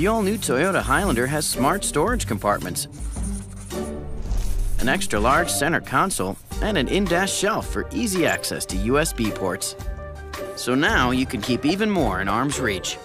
The all-new Toyota Highlander has smart storage compartments, an extra-large center console, and an in-dash shelf for easy access to USB ports. So now you can keep even more in arm's reach.